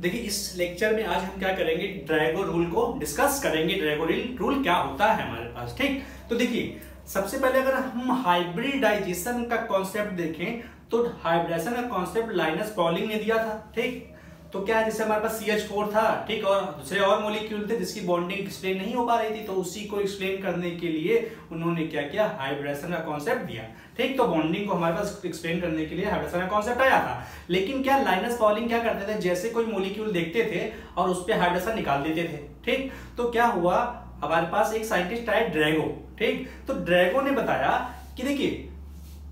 देखिए, इस लेक्चर में आज हम क्या करेंगे? ड्रैगो रूल को डिस्कस करेंगे। ड्रैगो रूल क्या होता है हमारे पास, ठीक? तो देखिए, सबसे पहले अगर हम हाइब्रिडाइजेशन का कॉन्सेप्ट देखें तो हाइब्रिडाइजेशन का कॉन्सेप्ट लाइनस पॉलिंग ने दिया था, ठीक? तो क्या है, जैसे हमारे पास सी एच फोर था, ठीक? और दूसरे और मोलिक्यूल थे जिसकी बॉन्डिंग एक्सप्लेन नहीं हो पा रही थी तो उसी को एक्सप्लेन करने के लिए उन्होंने क्या किया? हाइब्रिडेशन का कॉन्सेप्ट दिया। ठीक तो बॉन्डिंग को हमारे पास एक्सप्लेन करने के लिए हाइब्रिडेशन का कॉन्सेप्ट आया था। लेकिन क्या लाइनस पॉलिंग क्या करते थे? जैसे कोई मोलिक्यूल देखते थे और उस पर हाइब्रिडेशन निकाल देते थे, ठीक? तो क्या हुआ? हमारे पास एक साइंटिस्ट आया ड्रैगो ठीक? तो ड्रैगो ने बताया कि देखिए,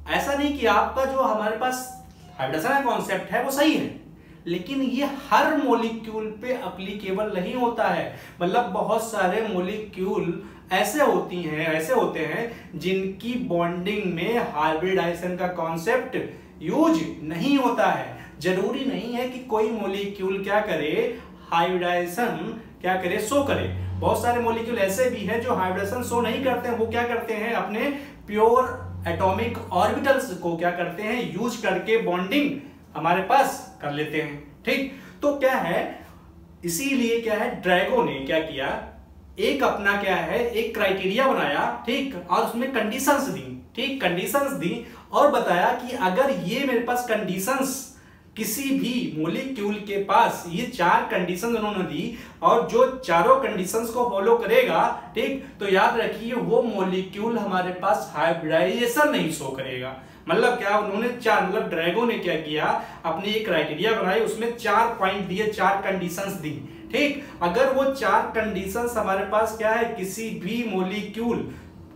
ऐसा नहीं कि आपका जो हमारे पास हाइब्रिडेशन का कॉन्सेप्ट है, वो सही है। लेकिन ये हर मोलिक्यूल पे अप्लीकेबल नहीं होता है। मतलब बहुत सारे मोलिक्यूल ऐसे होती हैं, ऐसे होते हैं जिनकी बॉन्डिंग में हाइब्रिडाइजेशन का कॉन्सेप्ट यूज़ नहीं होता है। ज़रूरी नहीं है कि कोई मोलिक्यूल क्या करे हाइब्रिडाइजेशन क्या करे सो करे। बहुत सारे मोलिक्यूल ऐसे भी हैं जो हाइब्रिडेशन शो नहीं करते हैं। वो क्या करते हैं, अपने प्योर एटॉमिक ऑर्बिटल्स को क्या करते हैं यूज़ करके बॉन्डिंग हमारे पास कर लेते हैं। ठीक? तो क्या है? इसीलिए क्या है? ड्रैगो ने क्या किया? एक अपना क्या है, एक क्राइटेरिया बनाया, ठीक? और उसमें कंडीशंस दी, ठीक? कंडीशंस दी और बताया कि अगर ये मेरे पास कंडीशंस किसी भी मोलिक्यूल के पास, ये चार कंडीशन उन्होंने दी और जो चारों कंडीशंस को फॉलो करेगा, ठीक? तो याद रखिए, वो मोलिक्यूल हमारे पास हाइब्रिडाइजेशन नहीं शो करेगा। मतलब क्या? उन्होंने चार मतलब ड्रैगो ने क्या किया? अपनी एक क्राइटेरिया बनाई, उसमें चार पॉइंट दिए, चार कंडीशंस दी। ठीक? अगर वो चार कंडीशंस हमारे पास क्या है? किसी भी मोलिक्यूल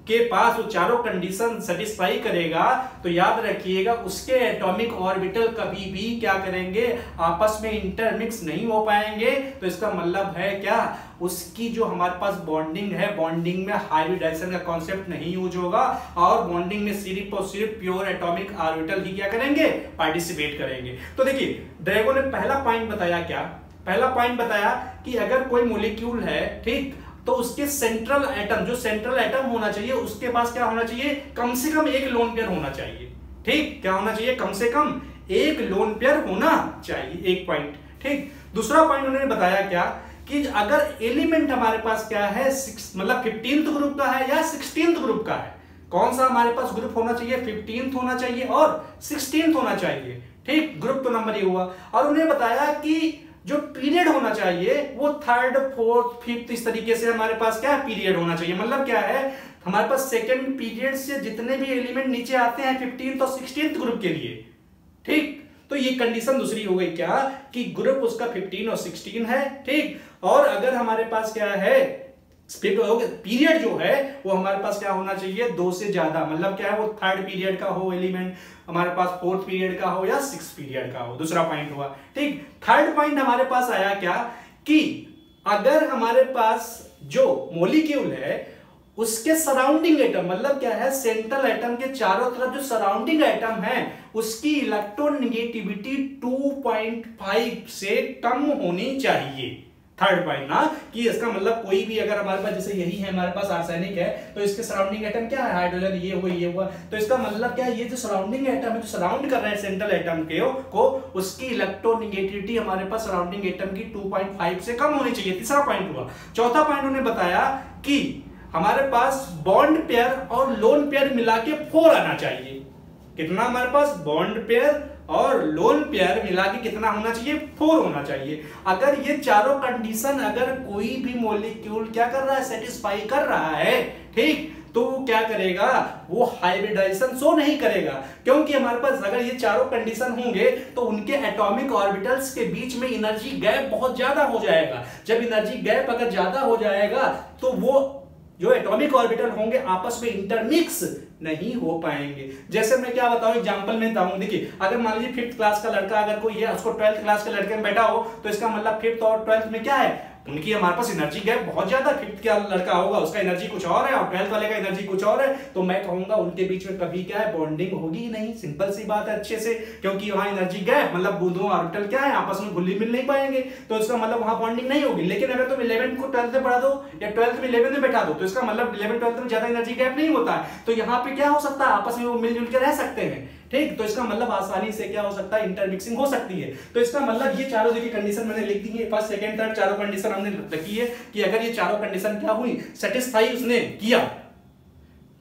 के पास वो चारों कंडीशन सेटिस्फाई करेगा तो याद रखिएगा, उसके एटॉमिक ऑर्बिटल कभी भी क्या करेंगे? आपस में इंटरमिक्स नहीं हो पाएँगे। तो इसका मतलब है क्या? उसकी जो हमारे पास बॉन्डिंग है बॉन्डिंग में हाइब्रिडाइजेशन का कॉन्सेप्ट नहीं यूज़ होगा, और बॉन्डिंग में सिर्फ़ और सिर्फ़ प्योर एटॉमिक ऑर्बिटल ही क्या करेंगे? पार्टिसिपेट करेंगे। तो देखिए ड्रैगो ने पहला पॉइंट बताया क्या? पहला पॉइंट बताया कि अगर कोई मोलिक्यूल है, ठीक तो उसके सेंट्रल एटम जो सेंट्रल एटम होना चाहिए, उसके पास क्या होना चाहिए? कम से कम एक लोन पेयर होना चाहिए। ठीक, क्या होना चाहिए? कम से कम एक लोन पेयर होना चाहिए, एक पॉइंट ठीक, दूसरा पॉइंट उन्होंने बताया क्या कि अगर एलिमेंट हमारे पास क्या है? मतलब फिफ्टींथ ग्रुप का है या सिक्सटींथ ग्रुप का है? कौन सा हमारे पास ग्रुप होना चाहिए? फिफ्टींथ होना चाहिए और सिक्सटींथ होना चाहिए। ठीक ग्रुप तो नंबर ये हुआ। और उन्हें बताया कि जो पीरियड होना चाहिए, वो थर्ड फोर्थ फिफ्थ इस तरीके से हमारे पास क्या है पीरियड होना चाहिए? मतलब क्या है? हमारे पास सेकेंड पीरियड से जितने भी एलिमेंट नीचे आते हैं फिफ्टीन और सिक्सटीन ग्रुप के लिए। ठीक? तो ये कंडीशन दूसरी हो गई क्या? कि ग्रुप उसका 15 और 16 है। ठीक? और अगर हमारे पास क्या है? स्प्लिट हो पीरियड जो है, वो हमारे पास क्या होना चाहिए? दो से ज़्यादा। मतलब क्या है? वो थर्ड पीरियड का हो एलिमेंट हमारे पास फोर्थ पीरियड का हो या सिक्स पीरियड का हो। दूसरा पॉइंट हुआ। ठीक? थर्ड पॉइंट हमारे पास आया क्या? कि अगर हमारे पास जो मोलिक्यूल है, उसके सराउंडिंग एटम मतलब क्या है? सेंट्रल एटम के चारों तरफ़ जो सराउंडिंग एटम है, उसकी इलेक्ट्रोनिगेटिविटी 2.5 से कम होनी चाहिए। थर्ड पॉइंट ना, कि इसका मतलब कोई भी अगर हमारे पास, जैसे यही है, हमारे पास आर्सेनिक है तो इसके सराउंडिंग एटम क्या है? हाइड्रोजन ये हुआ ये हुआ। तो इसका मतलब क्या है? ये जो सराउंडिंग एटम है, जो सराउंड कर रहा है सेंट्रल एटम के को, उसकी इलेक्ट्रोनिगेटिविटी हमारे पास सराउंडिंग एटम की 2.5 से कम होनी चाहिए, तीसरा पॉइंट हुआ। चौथा पॉइंट उन्होंने बताया कि हमारे पास बॉन्ड पेयर और लोन पेयर मिला के फोर आना चाहिए। कितना हमारे पास बॉन्ड पेयर और लोन पेयर मिला के कितना होना चाहिए? फोर होना चाहिए। अगर ये चारों कंडीशन अगर कोई भी मोलिक्यूल क्या कर रहा है? सेटिस्फाई कर रहा है, ठीक? तो वो क्या करेगा? वो हाइब्रिडाइजेशन शो नहीं करेगा। क्योंकि हमारे पास अगर ये चारों कंडीशन होंगे तो उनके एटॉमिक ऑर्बिटल्स के बीच में एनर्जी गैप बहुत ज़्यादा हो जाएगा। जब एनर्जी गैप अगर ज़्यादा हो जाएगा तो वो जो एटॉमिक ऑर्बिटल होंगे आपस में इंटरमिक्स नहीं हो पाएँगे। जैसे मैं क्या बताऊँ एग्जांपल में बताऊँ, देखिए, अगर मान लीजिए फिफ्थ क्लास का लड़का, अगर कोई है, उसको ट्वेल्थ क्लास के लड़के में बैठा हो तो इसका मतलब फिफ्थ और ट्वेल्थ में क्या है? उनकी हमारे पास एनर्जी गैप बहुत ज़्यादा फिफ्थ का लड़का होगा, उसका एनर्जी कुछ और है, और ट्वेल्थ वाले का एनर्जी कुछ और है तो मैं कहूँगा उनके बीच में कभी क्या है बॉन्डिंग होगी नहीं। सिंपल सी बात है अच्छे से, क्योंकि वहाँ एनर्जी गैप मतलब बूंदों ऑर्बिटल क्या है, आपस में घुली मिल नहीं पाएँगे तो इसका मतलब वहाँ बॉन्डिंग नहीं होगी। लेकिन अगर तुम इलेवन को ट्वेल्थ में पढ़ा दो, या ट्वेल्थ में इलेवन में बैठा दो तो इसका मतलब इलेवन ट्वेल्थ में ज़्यादा एनर्जी गैप नहीं होता है। तो यहाँ पे क्या हो सकता है, आपस में वो मिलजुल के रह सकते हैं, ठीक? तो इसका मतलब आसानी से क्या हो सकता है इंटरमिक्सिंग हो सकती है। तो इसका मतलब ये चारों देखिए कंडीशन मैंने लिख दी है फ़र्स्ट सेकंड थर्ड चारों कंडीशन हमने रखी है कि अगर ये चारों कंडीशन क्या हुई? सेटिस्फाई उसने किया।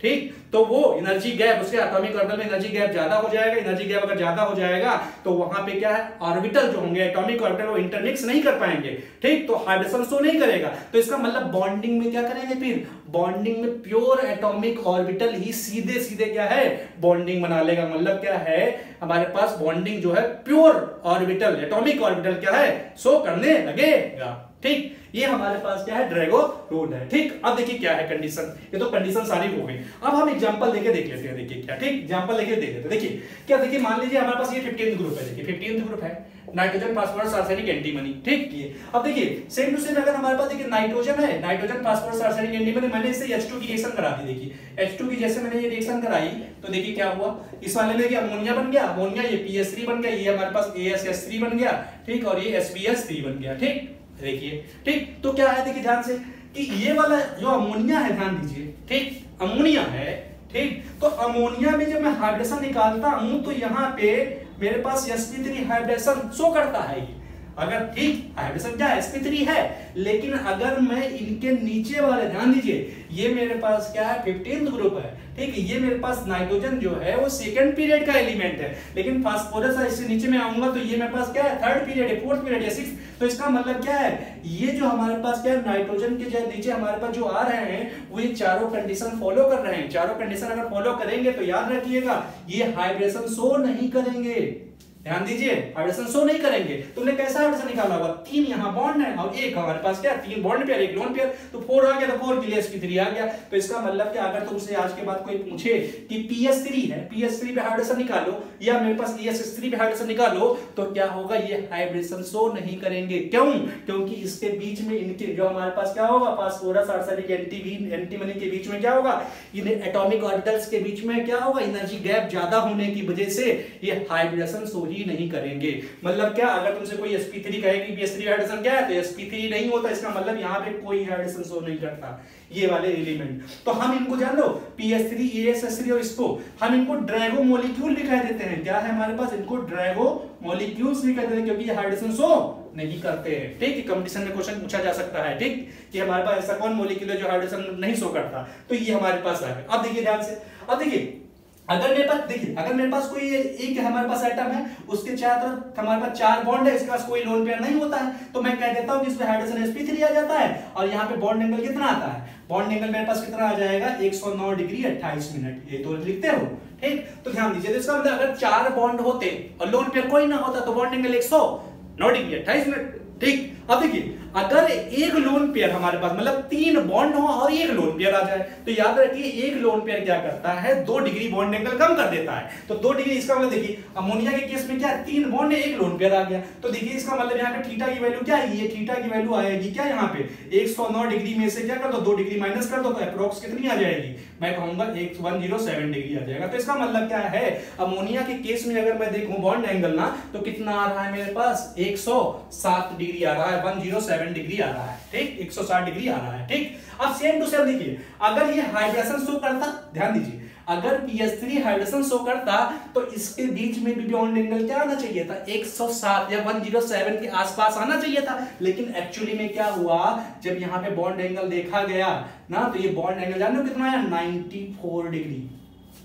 ठीक? तो वो एनर्जी गैप उसके एटॉमिक ऑर्बिटल में एनर्जी गैप ज़्यादा हो जाएगा एनर्जी गैप अगर ज़्यादा हो जाएगा तो वहाँ पे क्या है? ऑर्बिटल जो होंगे एटॉमिक ऑर्बिटल वो इंटरमिक्स नहीं कर पाएँगे। ठीक? तो हाइड्रोजन शो नहीं करेगा। तो इसका मतलब बॉन्डिंग में क्या करेंगे फिर? बॉन्डिंग में प्योर एटॉमिक ऑर्बिटल ही सीधे सीधे क्या है? बॉन्डिंग बना लेगा। मतलब क्या है? हमारे पास बॉन्डिंग जो है प्योर ऑर्बिटल एटॉमिक ऑर्बिटल क्या है? शो करने लगेगा। ठीक? ये हमारे पास क्या है? ड्रैगो रूल है। ठीक? अब देखिए क्या है कंडीशन ये तो कंडीशन सारी हो गई। अब हम एग्जांपल लेके देख लेते हैं, देखिए क्या। ठीक? एग्जांपल लेके देख लेते हैं। देखिए, क्या देखिए, मान लीजिए हमारे पास ये 15th ग्रुप है। देखिए 15th ग्रुप है। नाइट्रोजन फास्फोरस आर्सेनिक एंटीमनी ठीक? ये। अब देखिए सेम टू सेम अगर हमारे पास देखिए नाइट्रोजन है नाइट्रोजन फास्फोरस आर्सेनिक एंटीमनी मैंने इससे H2 की रिएक्शन करा दी, देखिए। H2 की जैसे मैंने ये रिएक्शन कराई तो देखिए क्या हुआ? इस वाले में क्या अमोनिया बन गया। अमोनिया ये PS3 बन गया। ये हमारे पास ASS3 बन गया। ठीक? और ये SBS3 बन गया। ठीक? देखिए, ठीक? तो क्या है देखिए ध्यान से कि ये वाला जो अमोनिया है, ध्यान दीजिए, ठीक? अमोनिया है, ठीक? तो अमोनिया में जब मैं हाइड्रेशन निकालता हूँ तो यहाँ पे मेरे पास sp3 हाइड्रेशन शो करता है ये। अगर ठीक हाइड्रोजन क्या sp3 है। लेकिन अगर मैं इनके नीचे वाले, ध्यान दीजिए, ये मेरे पास क्या है? फिफ्टींथ ग्रुप है। ठीक है, ये मेरे पास नाइट्रोजन जो है, वो सेकंड पीरियड का एलिमेंट है। लेकिन फास्फोरस इससे नीचे में आऊँगा तो ये मेरे पास क्या है? थर्ड पीरियड है फोर्थ पीरियड है सिक्स तो इसका मतलब क्या है? ये जो हमारे पास क्या है? नाइट्रोजन के नीचे हमारे पास जो आ रहे हैं, वो ये चारों कंडीशन फॉलो कर रहे हैं। चारों कंडीशन अगर फॉलो करेंगे तो याद रखिएगा, ये हाइड्रेशन शो नहीं करेंगे। ध्यान दीजिए हाइड्रोजन शो नहीं करेंगे। तुमने कैसा हाइड्रोजन निकाला होगा? तीन यहाँ बॉन्ड है, और एक हमारे पास क्या? तीन बॉन्ड पेयर एक लोन पेयर तो फोर आ गया तो फोर के लिए sp3 आ गया। तो इसका मतलब क्या? अगर तुमसे आज के बाद कोई पूछे कि ps3 है ps3 पे हाइड्रोजन निकालो, या मेरे पास ess3 पे हाइड्रोजन निकालो तो क्या होगा? ये हाइब्रेशन शो नहीं करेंगे। क्यों? क्योंकि इसके बीच में इनके जो हमारे पास क्या होगा? फास्फोरस आर्सेनिक एंटीवीन एंटीमनी के बीच में क्या होगा? इन एटॉमिक ऑर्बिटल्स के बीच में क्या होगा? एनर्जी गैप ज़्यादा होने की वजह से ये हाइब्रेशन शो ही नहीं करेंगे। मतलब क्या, अगर तुमसे कोई sp3 कहेगी कि sp3 हाइड्रोजन क्या है तो sp3 नहीं होता। इसका मतलब यहाँ पे कोई हाइड्रोजन शो नहीं करता, ये वाले एलिमेंट तो हम इनको जान लो PS3 ASS3 और इसको, हम इनको ड्रैगो मॉलिक्यूल भी कह देते हैं। क्या है हमारे पास? इनको ड्रैगो मॉलिक्यूल्स भी कहते हैं, क्योंकि ये हाइड्रोजन शो नहीं करते हैं। ठीक? है कंपटीशन में क्वेश्चन पूछा जा सकता है, ठीक? कि हमारे पास ऐसा कौन मॉलिक्यूल है जो हाइड्रोजन नहीं शो करता? तो ये हमारे पास गया। अब देखिए ध्यान से, अब देखिए अगर मेरे पास, देखिए, अगर मेरे पास कोई एक हमारे पास एटम है, उसके चार तरफ़ हमारे पास चार बॉन्ड है, इसके पास कोई लोन पेयर नहीं होता है तो मैं कह देता हूँ कि इसमें हाइड्रोजन sp3 आ जाता है और यहाँ पे बॉन्ड एंगल कितना आता है? बॉन्ड एंगल मेरे पास कितना आ जाएगा? 109 डिग्री 28 मिनट। ये तो लिखते हो, ठीक? तो ध्यान दीजिए तो इसका मतलब अगर चार बॉन्ड होते और लोन पेयर कोई ना होता तो बॉन्ड एंगल 109 डिग्री 28 मिनट, ठीक? अब देखिए, अगर एक लोन पेयर हमारे पास मतलब तीन बॉन्ड हो और एक लोन पेयर आ जाए तो याद रखिए, एक लोन पेयर क्या करता है? दो डिग्री बॉन्ड एंगल कम कर देता है। तो दो डिग्री इसका मतलब देखिए अमोनिया के केस में क्या तीन बॉन्ड एक लोन पेयर आ गया। तो देखिए, इसका मतलब यहाँ पे थीटा की वैल्यू क्या है ये थीटा की वैल्यू आएगी क्या यहाँ पे? 109 डिग्री में से क्या कर दो? दो डिग्री माइनस कर दो तो अप्रोक्स कितनी आ जाएगी? मैं कहूँगा एक डिग्री आ जाएगा। तो इसका मतलब क्या है? अमोनिया के केस में अगर मैं देखूँ बॉन्ड एंगल ना तो कितना आ रहा है मेरे पास? एक सौ सात डिग्री आ रहा है। वन डिग्री आ रहा है, ठीक? 160 डिग्री आ रहा है, ठीक? अब सेम टू सेम देखिए, अगर ये हाइड्रेशन शो करता, ध्यान दीजिए, अगर PS3 हाइड्रेशन शो करता तो इसके बीच में भी एंगल क्या आना चाहिए था? 107 या 107 के आसपास आना चाहिए था। लेकिन एक्चुअली में क्या हुआ, जब यहाँ पे बॉन्ड एंगल देखा गया, ना तो ये बॉन्ड एंगल जानो कितना आया? 94 डिग्री।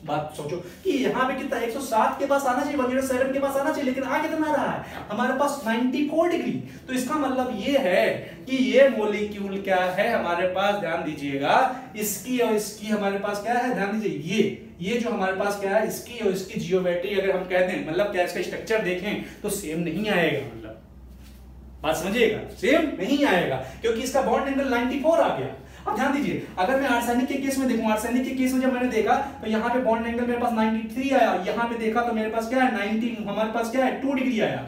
बात सोचो कि यहाँ पे कितना 107 के पास आना चाहिए 107 के पास आना चाहिए, लेकिन आ कितना रहा है? हमारे पास 94 डिग्री तो इसका मतलब ये है कि ये मोलिक्यूल क्या है? हमारे पास, ध्यान दीजिएगा, इसकी और इसकी हमारे पास क्या है? ध्यान दीजिए, ये ये जो हमारे पास क्या है, इसकी और इसकी जियोमेट्री अगर हम कहते हैं मतलब क्या इसका स्ट्रक्चर देखें तो सेम नहीं आएगा मतलब। बात समझिएगा? सेम नहीं आएगा, क्योंकि इसका बॉन्ड एंगल 94 आ गया। अब ध्यान दीजिए, अगर मैं आर्सेनिक के केस में देखूँ आर्सेनिक के केस में जब मैंने देखा तो यहाँ पे बॉन्ड एंगल मेरे पास 93 आया, यहाँ पे देखा तो मेरे पास क्या है 90 हमारे पास क्या है 2 डिग्री आया।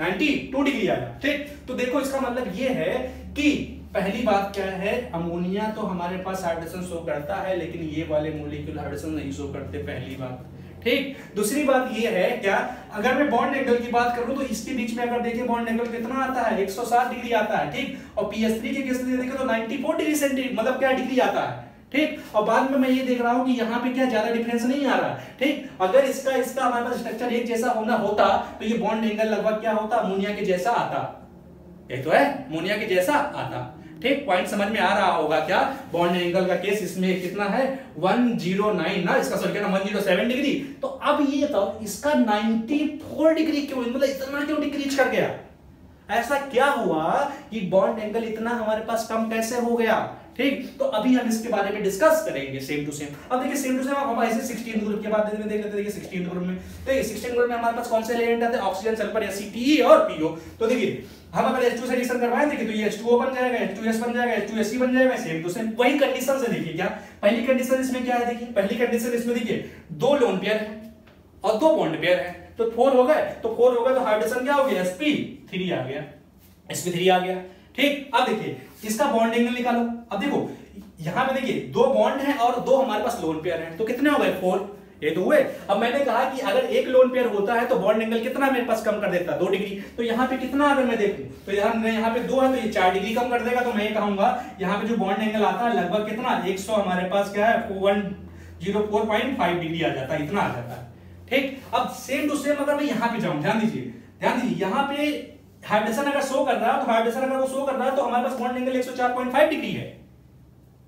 92 डिग्री आया, ठीक? तो देखो इसका मतलब ये है कि पहली बात क्या है अमोनिया तो हमारे पास हाइड्रोजन शो करता है, लेकिन ये वाले मोलिक्यूल हाइड्रोजन नहीं शो करते, पहली बात। ठीक? दूसरी बात ये है, क्या अगर मैं बॉन्ड एंगल की बात करूँ तो इसके बीच में अगर देखें बॉन्ड एंगल कितना आता है 107 डिग्री आता है, ठीक? और PS3 के केस में देखें तो 94 डिग्री सेंटीग्रेड मतलब क्या डिग्री आता है, ठीक? और बाद में मैं ये देख रहा हूँ कि यहाँ पे क्या ज़्यादा डिफरेंस नहीं आ रहा, ठीक? अगर इसका इसका हमारे पास स्ट्रक्चर एक जैसा होना होता तो ये बॉन्ड एंगल लगभग क्या होता? अमोनिया के जैसा आता। ये तो है अमोनिया के जैसा आता। ठीक पॉइंट समझ में आ रहा होगा क्या? बॉन्ड एंगल का केस इसमें कितना है? 109 ना? इसका सॉरी क्या 107 डिग्री तो अब ये तो इसका 94 डिग्री क्यों? मतलब इतना क्यों डिक्रीज कर गया? ऐसा क्या हुआ कि बॉन्ड एंगल इतना हमारे पास कम कैसे हो गया? ठीक तो अभी हम इसके बारे में डिस्कस करेंगे सेम टू सेम अब देखिए सेम टू सेम हम ऐसे 16 ग्रुप के बाद देख लेते देखिए 16 ग्रुप में ये 16 ग्रुप में हमारे पास कौन से एलिमेंट आते हैं? ऑक्सीजन सल्फ़र एसिटी और पीओ तो देखिए हम अगर H2 से एडिशन करवाएँ देखिए तो ये H2O बन जाएगा H2S बन जाएगा H2SE बन जाएगा सेम टू सेम वही कंडीशन से देखिए क्या। पहली कंडीशन इसमें क्या है, देखिए। पहली कंडीशन इसमें, देखिए, दो लोन पेयर है और दो बॉन्ड पेयर है। तो फोर हो गए तो फोर हो गए तो हाइड्रोजन क्या हो गया? Sp3 आ गया। Sp3 आ गया। ठीक, अब देखिए, इसका बॉन्ड एंगल निकालो। अब देखो, यहाँ पे देखिए, दो बॉन्ड है और दो हमारे पास लोन पेयर है। तो कितने हो गए? फोर ये तो हुए। अब मैंने कहा कि अगर एक लोन पेयर होता है तो बॉन्ड एंगल कितना मेरे पास कम कर देता है? दो डिग्री तो यहाँ पे कितना अगर मैं देखूँ तो यहाँ यहाँ पे दो है तो ये चार डिग्री कम कर देगा तो मैं ये कहूँगा, यहाँ पे जो बॉन्ड एंगल आता है, लगभग कितना? एक सौ हमारे पास क्या है? One zero four point five degree आ जाता है, इतना आ जाता है। ठीक? अब सेम टू सेम अगर मैं यहाँ पे जाऊँ, ध्यान दीजिए ध्यान दीजिए, यहाँ पे हाइड्रेशन अगर शो कर रहा है तो हाइड्रेशन अगर वो शो कर रहा है तो हमारे पास बॉन्ड एंगल 104.5 डिग्री है।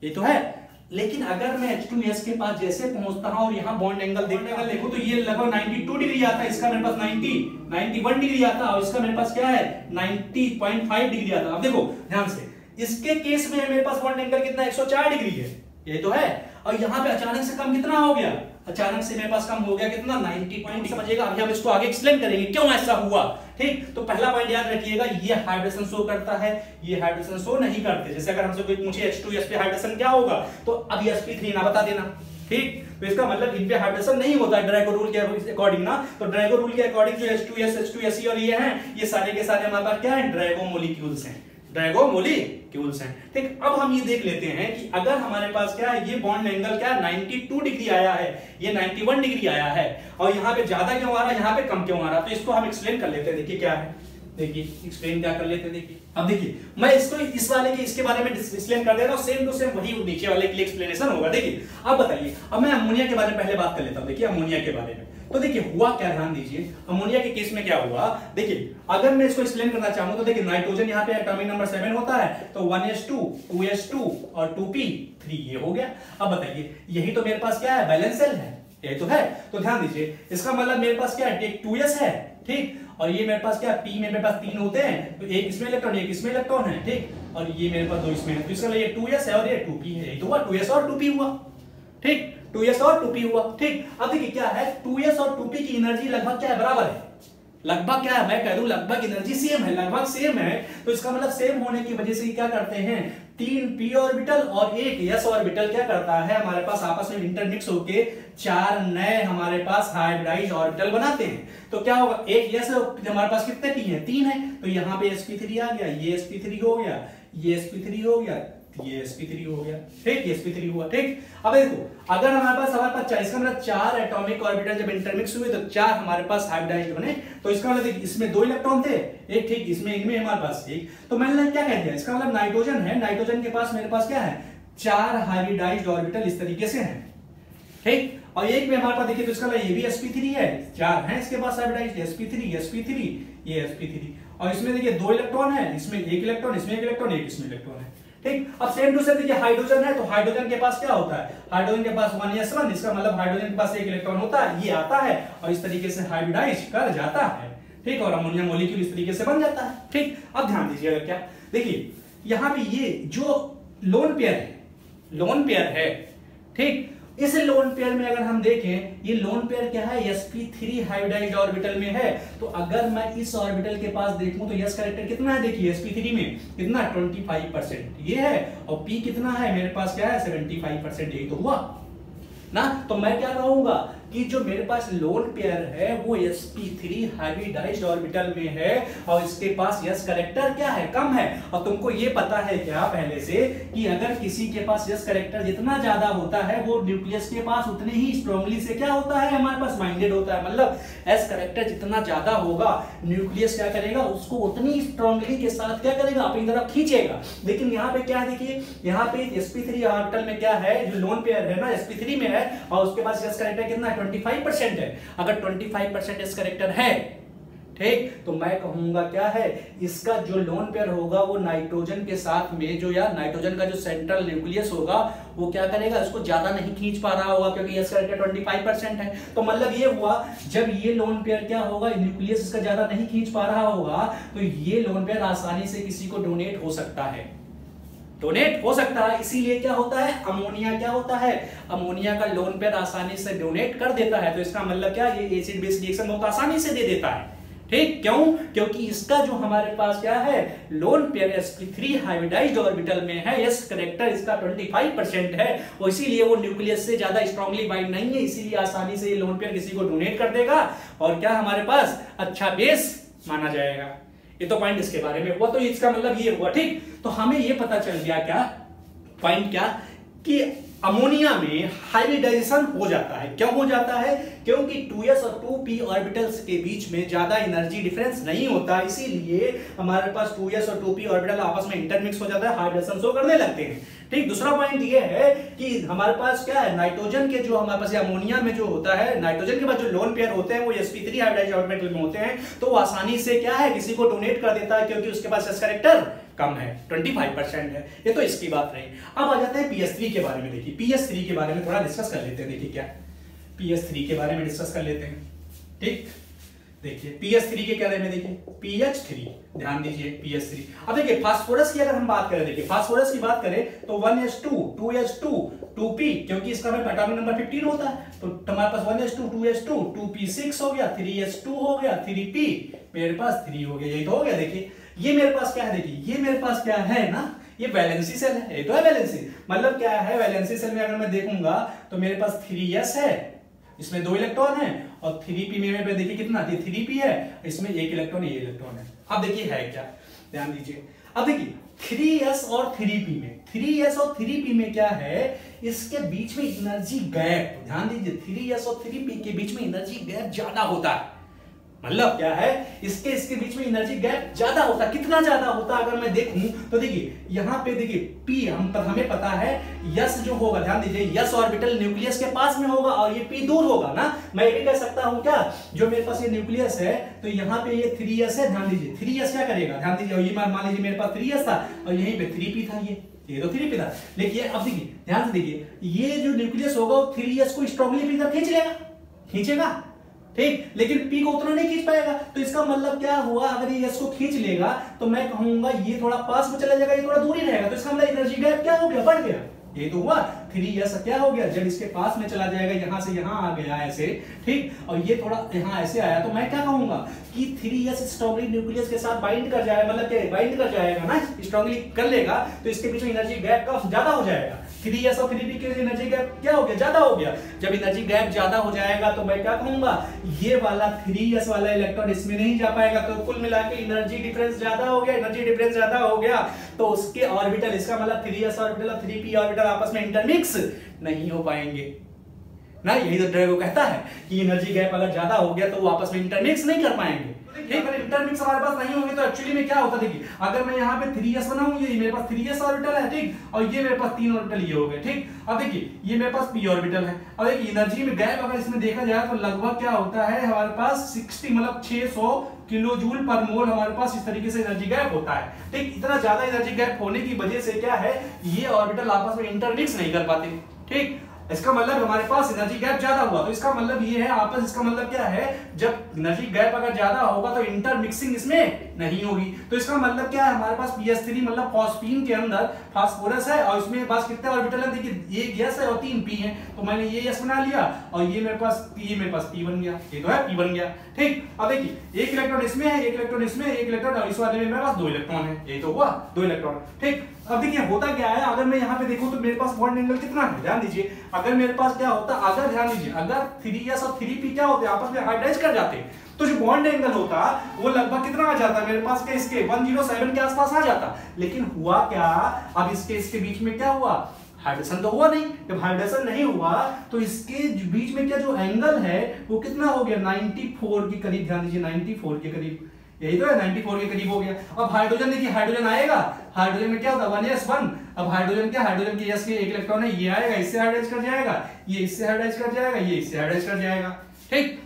ये तो है। लेकिन अगर मैं H2S के पास जैसे पहुँचता हूँ और यहाँ बॉन्ड एंगल देखने का देखो तो ये लगभग 92 डिग्री आता है, इसका मेरे पास 90 91 डिग्री आता है, और इसका मेरे पास क्या है? 90.5 डिग्री आता है। अब देखो, ध्यान से, इसके केस में मेरे पास बॉन्ड एंगल कितना 104 डिग्री है ये तो है। और यहाँ पे अचानक से कम कितना हो गया? अचानक से मेरे पास कम हो गया कितना? 90 पॉइंट समझिएगा। अभी हम इसको आगे एक्सप्लेन करेंगे, क्यों ऐसा हुआ? ठीक? तो पहला पॉइंट याद रखिएगा, ये हाइड्रेशन शो करता है, ये हाइड्रेशन शो नहीं करते। जैसे अगर हमसे कोई पूछे H2S पे हाइड्रेशन क्या होगा? तो अब एस पी थ्री ना बता देना, ठीक? तो इसका मतलब इन पे हाइड्रेशन नहीं होता ड्रैगो रूल के अकॉर्डिंग ना? तो ड्रैगो रूल के अकॉर्डिंग जो H2S H2SE और ये हैं, ये सारे के सारे हमारे पास क्या है? ड्रैगो मोलिक्यूल्स हैं। ड्रैगो मोलिक्यूल्स हैं ठीक अब हम ये देख लेते हैं कि अगर हमारे पास क्या है, ये बॉन्ड एंगल क्या 92 डिग्री आया है, ये 91 डिग्री आया है, और यहाँ पे ज़्यादा क्यों आ रहा है, यहाँ पे कम क्यों आ रहा है? तो इसको हम एक्सप्लेन कर लेते हैं, देखिए क्या है। देखिए एक्सप्लेन क्या कर लेते हैं, देखिए। अब देखिए, मैं इसको इस वाले के, इसके बारे में एक्सप्लेन कर दे रहा हूँ सेम टू सेम वही नीचे वाले के लिए एक्सप्लेनेशन होगा। देखिए, अब बताइए, अब मैं अमोनिया के बारे में पहले बात कर लेता हूँ। देखिए अमोनिया के बारे में। तो देखिए, हुआ क्या? ध्यान दीजिए, अमोनिया के केस में क्या हुआ? देखिए, अगर मैं इसको एक्सप्लेन करना चाहूँ तो देखिए नाइट्रोजन यहाँ पे एटॉमिक नंबर सेवन होता है तो one S two two S two और टू पी थ्री ये हो गया। अब बताइए, यही तो मेरे पास क्या है? बैलेंस सेल है। ये तो है। तो ध्यान दीजिए, इसका मतलब मेरे पास क्या है? टू एस है, ठीक? और ये मेरे पास क्या पी में मेरे पास तीन होते हैं तो एक इसमें इलेक्ट्रॉन एक इसमें इलेक्ट्रॉन है, ठीक? और ये मेरे पास दो इसमें है तो इसका ये टू एस है और ये टू पी है। तो हुआ टू एस और टू पी हुआ, ठीक? टू एस और टू पी हुआ। ठीक, अब देखिए क्या है? टू एस और टू पी की एनर्जी लगभग क्या है? बराबर है। लगभग क्या है? मैं कह दूँ लगभग एनर्जी सेम है, लगभग सेम है। तो इसका मतलब सेम होने की वजह से क्या करते हैं? तीन पी ऑर्बिटल और एक एस ऑर्बिटल क्या करता है? हमारे पास आपस में इंटरमिक्स होके चार नए हमारे पास हाइब्रिडाइज ऑर्बिटल बनाते हैं। तो क्या होगा? एक एस हमारे पास कितने पी है? तीन है। तो यहाँ पे sp3 आ गया, ये sp3 हो गया, ये sp3 हो गया ये sp3 हो गया। ठीक, ये sp3 हुआ, ठीक। अब देखो, अगर हमारे पास हमारे पास इसका मतलब चार एटॉमिक ऑर्बिटल जब इंटरमिक्स हुए तो चार हमारे पास हाइब्रिडाइज्ड बने। तो इसका मतलब इसमें दो इलेक्ट्रॉन थे, एक ठीक, इसमें, इनमें हमारे पास एक। तो मैंने क्या कह दिया? इसका मतलब नाइट्रोजन है नाइट्रोजन के पास, मेरे पास क्या है? चार हाइब्रिडाइज्ड ऑर्बिटल इस तरीके से है। ठीक? और एक में हमारे पास देखिए तो इसका मतलब ये भी sp3 है। चार हैं इसके पास हाइब्रिडाइज्ड sp3 sp3 ये sp3 और इसमें देखिए, दो इलेक्ट्रॉन है, इसमें एक इलेक्ट्रॉन इसमें एक इलेक्ट्रॉन एक इसमें इलेक्ट्रॉन है। ठीक? अब सेम टू सेम देखिए हाइड्रोजन है तो हाइड्रोजन के पास क्या होता है? हाइड्रोजन के पास वन एस वन इसका मतलब हाइड्रोजन के पास एक इलेक्ट्रॉन होता है, ये आता है, और इस तरीके से हाइब्रिडाइज कर जाता है, ठीक? और अमोनिया मोलिक्यूल इस तरीके से बन जाता है, ठीक? अब ध्यान दीजिएगा क्या, देखिए, यहाँ पे ये जो लोन पेयर है लोन पेयर है, ठीक? इस लोन पेयर में अगर हम देखें, ये लोन पेयर क्या है? Sp3 हाइब्रिडाइज्ड ऑर्बिटल में है। तो अगर मैं इस ऑर्बिटल के पास देखूँ तो यस करेक्टर कितना है? देखिए sp3 में कितना? 25 परसेंट ये है। और p कितना है? मेरे पास क्या है? 75 परसेंट यही तो हुआ। ना? तो मैं क्या कहूँगा? कि जो मेरे पास लोन पेयर है, वो sp3 हाइब्रिडाइज्ड ऑर्बिटल में है, और इसके पास यस करेक्टर क्या है? कम है। और तुमको ये पता है क्या पहले से, कि अगर किसी के पास यस करेक्टर जितना ज़्यादा होता है, वो न्यूक्लियस के पास उतने ही स्ट्रांगली से क्या होता है? हमारे पास माइंडेड होता है। मतलब एस करेक्टर जितना ज़्यादा होगा न्यूक्लियस क्या करेगा? उसको उतनी स्ट्रांगली के साथ क्या करेगा? अपनी तरफ़ खींचेगा। लेकिन यहाँ पे क्या देखिए, यहाँ पे sp3 ऑर्बिटल में क्या है, जो लोन पेयर है ना sp3 में है, और उसके पास यस करेक्टर कितना है 25 है। अगर 25 परसेंट यस करेक्टर है, ठीक? तो मैं कहूँगा क्या है? इसका जो लोन पेयर होगा, वो नाइट्रोजन के साथ में जो या नाइट्रोजन का जो सेंट्रल न्यूक्लियस होगा, वो क्या करेगा? इसको ज़्यादा नहीं खींच पा रहा होगा, क्योंकि करेक्टर ट्वेंटी फाइव परसेंट है। तो मतलब ये हुआ, जब ये लोन पेयर क्या होगा न्यूक्लियस इसका ज़्यादा नहीं खींच पा रहा होगा तो ये लोन पेयर आसानी से किसी को डोनेट हो सकता है। डोनेट हो सकता है, इसीलिए क्या होता है? अमोनिया क्या होता है? अमोनिया का लोन पेयर आसानी से डोनेट कर देता है। तो इसका मतलब क्या? ये एसिड बेस रिएक्शन बहुत आसानी से दे देता है। ठीक? क्यों? क्योंकि इसका जो हमारे पास क्या है? Lone pair sp3 hybridised orbital में है। यस करेक्टर इसका 25 परसेंट है। और इसीलिए वो न्यूक्लियस से ज़्यादा स्ट्रांगली बाइंड नहीं है। इसीलिए आसानी से ये लोन पेयर किसी को डोनेट कर देगा। और क्या हमारे पास? अच्छा बेस माना जाएगा। ये तो पॉइंट इसके बारे में हुआ तो इसका मतलब ये हुआ, ठीक? तो हमें ये पता चल गया क्या? पॉइंट क्या? कि अमोनिया में हाइब्रिडाइजेशन हो जाता है। क्यों हो जाता है? क्योंकि 2s और 2p ऑर्बिटल्स के बीच में ज़्यादा एनर्जी डिफरेंस नहीं होता, इसीलिए हमारे पास 2s और 2p ऑर्बिटल आपस में इंटरमिक्स हो जाता है हाइब्रिडेशन शो करने लगते हैं। ठीक, दूसरा पॉइंट ये है कि हमारे पास क्या है? नाइट्रोजन के जो हमारे पास अमोनिया में जो होता है नाइट्रोजन के पास जो लोन पेयर होते हैं, वो sp3 हाइब्रिडाइज्ड ऑर्बिटल में होते हैं तो आसानी से क्या है? किसी को डोनेट कर देता है, क्योंकि उसके पास एस करेक्टर कम है 25 परसेंट है, ये तो इसकी बात रही अब आ जाते हैं पीएस3 के बारे में, देखिए पीएस3 के बारे में थोड़ा डिस्कस कर लेते हैं, देखिए क्या। पीएस3 के बारे में डिस्कस कर लेते हैं, ठीक? देखिए पीएच थ्री के क्या में देखिए पीएच थ्री ध्यान दीजिए पीएच थ्री अब देखिए फास्फोरस की अगर हम बात करें, देखिए फास्फोरस की बात करें तो one H two two H two two P क्योंकि इसका में एटॉमिक नंबर फिफ्टीन होता है तो हमारे पास one H two two H two two P six हो गया थ्री एच टू हो गया थ्री पी मेरे पास थ्री हो गया, यही तो हो गया, देखिए। ये मेरे पास क्या है देखिए, ये मेरे पास क्या है ना? ये वैलेंसी सेल है, ये तो है वैलेंसी मतलब क्या है वैलेंसी सेल में अगर मैं देखूँगा तो मेरे पास थ्री एस है, इसमें दो इलेक्ट्रॉन है, और थ्री पी में देखिए कितना थ्री पी है, इसमें एक इलेक्ट्रॉन ये इलेक्ट्रॉन है. अब देखिए है क्या? ध्यान दीजिए. अब देखिए थ्री एस और थ्री पी में थ्री एस और थ्री पी में क्या है? इसके बीच में एनर्जी गैप ध्यान दीजिए थ्री एस और थ्री पी के बीच में एनर्जी गैप ज़्यादा होता है. मतलब क्या है? इसके इसके बीच में एनर्जी गैप ज़्यादा होता, कितना ज़्यादा होता अगर मैं देखूँ तो देखिए, यहाँ पे देखिए पी हम पर, हमें पता है, यस जो होगा, ध्यान दीजिए, यस ऑर्बिटल न्यूक्लियस के पास में होगा और ये पी दूर होगा ना? मैं ये कह सकता हूँ क्या? जो मेरे पास ये न्यूक्लियस है तो यहाँ पे ये थ्री एस है, ध्यान दीजिए थ्री क्या करेगा? ध्यान दीजिए ये मान लीजिए मेरे पास थ्री था, और यहीं पे थ्री था ये ये तो थ्री पी था। लेकिन अब देखिए, ध्यान से देखिए, ये जो न्यूक्लियस होगा, वो थ्री को स्ट्रॉन्गली खींच लेगा, खींचेगा? ठीक? लेकिन पी को उतना नहीं खींच पाएगा। तो इसका मतलब क्या हुआ? अगर ये एस को खींच लेगा तो मैं कहूँगा ये थोड़ा पास में चला जाएगा, ये थोड़ा दूर रहेगा। तो इसका मतलब एनर्जी गैप क्या हो गया? बढ़ गया। ये तो हुआ। थ्री एस क्या हो गया? जब इसके पास में चला जाएगा, यहाँ से यहाँ आ गया ऐसे, ठीक? और ये थोड़ा यहाँ ऐसे आया। तो मैं क्या कहूँगा कि थ्री एस स्ट्रॉन्गली न्यूक्लियस के साथ बाइंड कर जाएगा। मतलब क्या? बाइंड कर जाएगा ना? स्ट्रॉन्गली कर लेगा तो इसके बीच में एनर्जी गैप का ज़्यादा हो जाएगा। थ्री एस और थ्री पी के एनर्जी गैप क्या हो गया? ज़्यादा हो गया। जब एनर्जी गैप ज़्यादा हो जाएगा तो मैं क्या कहूँगा? ये वाला थ्री एस वाला इलेक्ट्रॉन इसमें नहीं जा पाएगा। तो कुल मिला के एनर्जी डिफरेंस ज़्यादा हो गया एनर्जी डिफरेंस ज़्यादा हो गया। तो उसके ऑर्बिटल इसका मतलब थ्री एस ऑर्बिटल और थ्री पी ऑर्बिटल आपस में इंटरमिक्स नहीं हो पाएँगे। ना? यही तो ड्रैगो कहता है कि एनर्जी गैप अगर ज़्यादा हो गया तो वो आपस में इंटरमिक्स नहीं कर पाएँगे। इंटरमिक्स हमारे पास नहीं होंगे तो एक्चुअली में क्या होता, देखिए, अगर मैं यहाँ पे थ्री एस बनाऊँ, ये मेरे पास थ्री एस ऑर्बिटल है, ठीक? और ये मेरे पास तीन ऑर्बिटल ये हो गए, ठीक? अब देखिए, ये मेरे पास पी ऑर्बिटल है। एनर्जी में गैप अगर इसमें देखा जाए तो लगभग क्या होता है, हमारे पास 60 मतलब 600 किलो जूल पर मोल हमारे पास इस तरीके से एनर्जी गैप होता है, ठीक? इतना ज़्यादा एनर्जी गैप होने की वजह से क्या है, ये ऑर्बिटल आपस में इंटरमिक्स नहीं कर पाते, ठीक? इसका मतलब हमारे पास एनर्जी गैप ज़्यादा हुआ तो इसका मतलब ये है, आपस इसका मतलब क्या है? जब एनर्जी गैप अगर ज़्यादा होगा तो इंटरमिक्सिंग इसमें नहीं होगी। तो इसका मतलब क्या है? हमारे पास पी एस थ्री मतलब फॉस्फीन के अंदर फास्फोरस है और इसमें पास कितने ऑर्बिटल है? देखिए, ये गैस है और तीन पी है। तो मैंने ये यस बना लिया और ये मेरे पास ये मेरे पास पी बन गया। ये तो है पी बन गया। ठीक? अब देखिए, एक इलेक्ट्रॉन इसमें है, एक इलेक्ट्रॉन इसमें एक इलेक्ट्रॉन और इस वाले में मेरे पास दो इलेक्ट्रॉन है। ये तो हुआ, दो इलेक्ट्रॉन ठीक? अब देखिए, होता क्या है? अगर मैं यहाँ पे देखूँ तो मेरे पास बॉन्ड एंगल कितना है? ध्यान दीजिए। अगर मेरे पास क्या होता, अगर ध्यान दीजिए, अगर थ्री एस और थ्री पी क्या होते हैं आपस में हाइब्रिडाइज कर जाते। तो जो बॉन्ड एंगल होता, वो लगभग कितना आ जाता? मेरे पास क्या इसके 107 के आसपास आ जाता? लेकिन हुआ क्या? अब इसके इसके बीच में क्या हुआ? हाइड्रेशन तो हुआ नहीं। जब हाइड्रेशन नहीं हुआ तो इसके बीच में क्या जो एंगल है, वो कितना हो गया? 94 के करीब, ध्यान दीजिए 94 के करीब। यही तो है 94 के करीब हो गया। अब हाइड्रोजन देखिए हाइड्रोजन आएगा। हाइड्रोजन में क्या होता? है वन एस वन अब हाइड्रोजन क्या? हाइड्रोजन के एस के एक इलेक्ट्रॉन है। ये आएगा, इससे हाइड्राइज कर जाएगा। ये इससे हाइड्राइज कर जाएगा, ये इससे हाइड्राइज कर जाएगा। ठीक?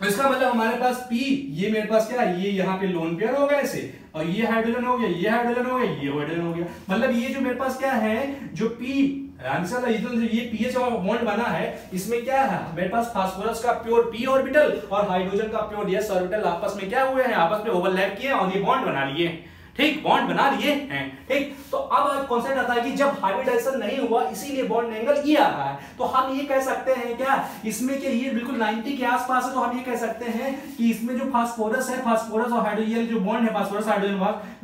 तो इसका मतलब हमारे पास P, ये मेरे पास क्या ये यहाँ पे लोन पेयर हो गया ऐसे और ये हाइड्रोजन हो गया, ये हाइड्रोजन हो गया, ये हाइड्रोजन हो गया। मतलब ये जो मेरे पास क्या है, जो P आंसर ये तो ये पीएच बॉन्ड बना है। इसमें क्या है? मेरे पास फास्फोरस का प्योर पी ऑर्बिटल और हाइड्रोजन का प्योर एस ऑर्बिटल आपस में क्या हुए हैं? आपस में ओवरलैप किए और ये बॉन्ड बना लिए। ठीक बॉन्ड बना लिए हैं, ठीक? तो अब कॉन्सेप्ट आता है कि जब हाइब्रिडाइजेशन नहीं हुआ, इसीलिए बॉन्ड एंगल ये आ रहा है। तो हम ये कह सकते हैं क्या, इसमें के ये बिल्कुल 90 के आसपास है तो हम ये कह सकते हैं कि इसमें जो फास्फोरस है फास्फोरस और हाइड्रोजन जो बॉन्ड है फास्फोरस हाइड्रोजन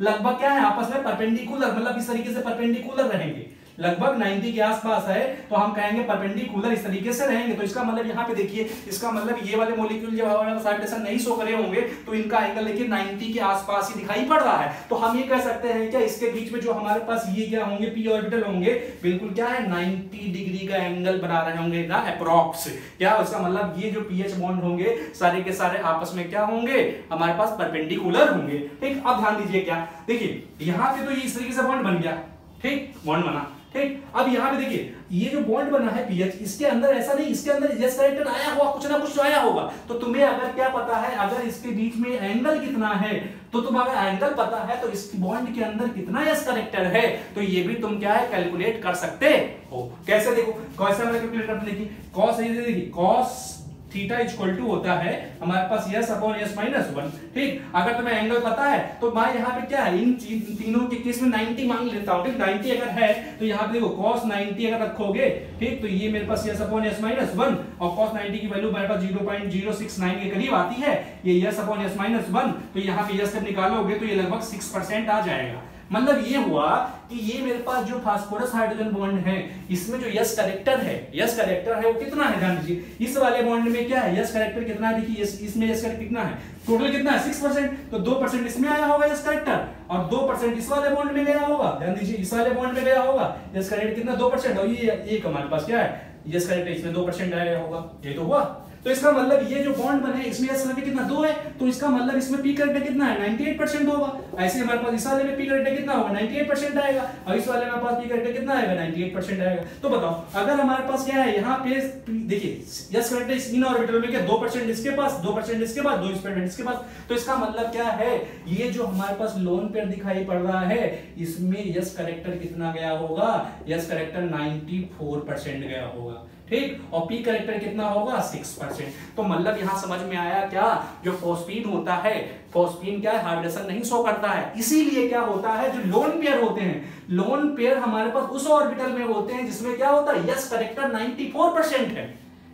लगभग क्या है, आपस में परपेंडिकुलर मतलब इस तरीके से परपेंडिकुलर रहेंगे। लगभग 90 के आसपास है तो हम कहेंगे परपेंडिकुलर इस तरीके से रहेंगे। तो इसका मतलब यहाँ पे देखिए, इसका मतलब ये वाले मॉलिक्यूल जब हमारे नहीं शो करे होंगे तो इनका एंगल देखिए 90 के आसपास ही दिखाई पड़ रहा है। तो हम ये कह सकते हैं क्या इसके बीच में जो हमारे पास ये क्या होंगे पी ऑर्बिटल होंगे, बिल्कुल क्या है, नाइनटी डिग्री का एंगल बना रहे होंगे ना अप्रोक्स क्या इसका मतलब ये जो पीएच बॉन्ड होंगे, सारे के सारे आपस में क्या होंगे, हमारे पास परपेंडिकुलर होंगे। ठीक, अब ध्यान दीजिए क्या। देखिए, यहाँ पे तो ये इस तरीके से बॉन्ड बन गया। ठीक बॉन्ड बना। ठीक? अब यहाँ पे देखिए, ये जो बॉन्ड बना है पीएच इसके अंदर ऐसा नहीं, इसके अंदर यस करेक्टर आया हुआ, कुछ ना कुछ तो आया होगा। तो तुम्हें अगर क्या पता है, अगर इसके बीच में एंगल कितना है तो तुम अगर एंगल पता है तो इस बॉन्ड के अंदर कितना यस करेक्टर है तो ये भी तुम क्या है कैलकुलेट कर सकते हो। कैसे देखो? कैसे कैलकुलेट करते देखिए कॉस देखिए कॉस थीटा इक्वल टू होता है, हमारे पास S upon S minus one ठीक? अगर तुम्हें एंगल पता है तो मैं यहाँ पे क्या है, इन तीनों के केस में 90 मांग लेता हूँ। 90 अगर है तो यहाँ पे देखो, cos 90 अगर रखोगे, ठीक? तो ये मेरे पास S upon S minus one और cos 90 की वैल्यू मेरे पास zero point zero six nine के करीब आती है। ये S upon S minus one तो यहाँ पे यस जब निकालोगे तो ये लगभग सिक्स आ जाएगा। मतलब ये हुआ कि ये मेरे पास जो फास्फोरस हाइड्रोजन बॉन्ड है, इसमें जो यस करेक्टर है यस करेक्टर है वो कितना है ध्यान दीजिए इस वाले बॉन्ड में क्या है? यस करेक्टर कितना है? देखिए इसमें यस करेक्टर कितना है? टोटल कितना है? सिक्स परसेंट तो दो परसेंट इसमें आया होगा यस करेक्टर और दो परसेंट इस वाले बॉन्ड में गया होगा। ध्यान दीजिए इस वाले बॉन्ड में गया होगा। यस करेक्टर कितना? दो परसेंट और ये एक हमारे पास क्या है? यस करेक्टर इसमें दो परसेंट आया होगा। ये तो हुआ। तो इसका मतलब ये जो बॉन्ड बने, इसमें एस कितना दो है? तो इसका मतलब इसमें पी करेक्टर कितना है? 98 परसेंट होगा। ऐसे हमारे पास इस वाले में पी करेक्टर कितना होगा? 98 परसेंट आएगा। और इस वाले में पास पी करेक्टर कितना आएगा? 98 परसेंट आएगा। तो बताओ, अगर हमारे पास क्या है? यहाँ पे देखिए यस करेक्टर इस इन ऑर्बिटल में क्या दो परसेंट इसके पास, दो परसेंट इसके पास, दो परसेंट इसके पास? तो इसका मतलब क्या है? ये जो हमारे पास लोन पेयर दिखाई पड़ रहा है, इसमें यस करेक्टर कितना गया होगा? यस करेक्टर 94 परसेंट गया होगा। ठीक? और पी करेक्टर कितना होगा? सिक्स परसेंट तो मतलब यहाँ समझ में आया क्या? जो फोस्पीन होता है फोस्पीन क्या है? हाइड्रेशन नहीं शो करता है। इसीलिए क्या होता है? जो लोन पेयर होते हैं लोन पेयर हमारे पास उस ऑर्बिटल में होते हैं जिसमें क्या होता है? यस करेक्टर 94 परसेंट है।